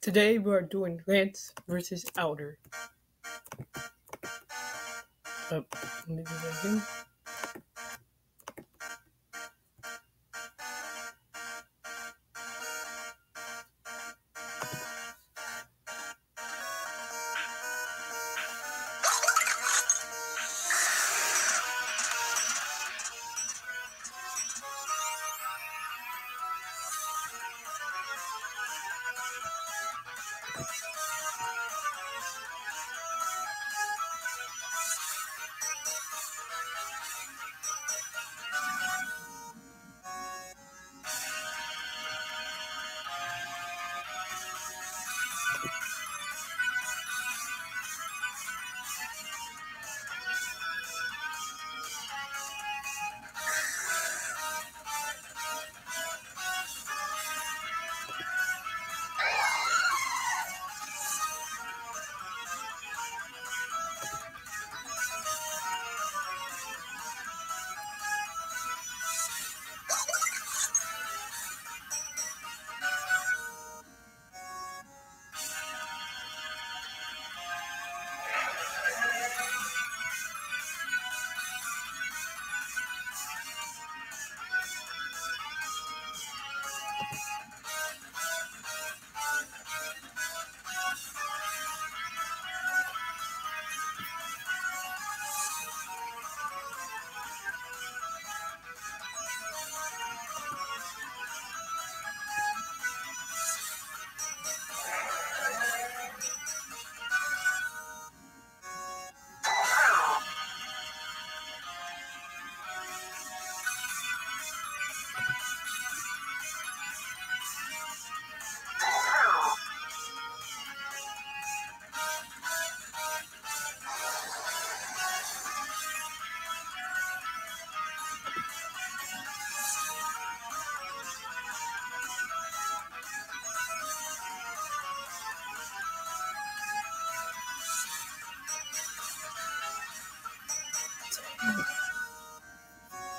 Today we are doing Lance versus Alder. Oh, that again.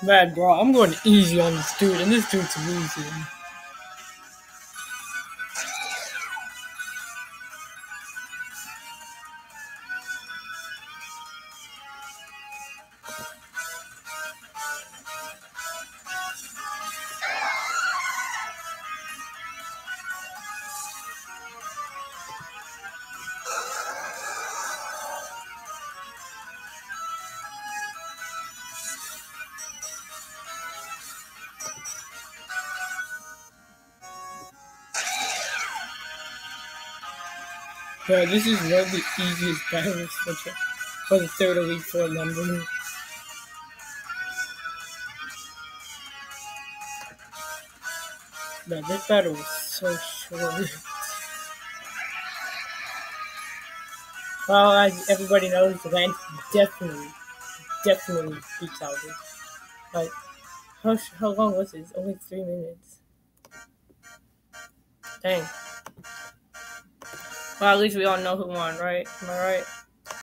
Bad bro, I'm going easy on this dude, and this dude's losing. Bro, this is one of the easiest battles for, the- for the third elite four member. Man, this battle was so short. Well, as everybody knows, Lance definitely, definitely beats Alder. Like, how, how long was? It's only three minutes. Dang. Well, at least we all know who won, right? Am I right?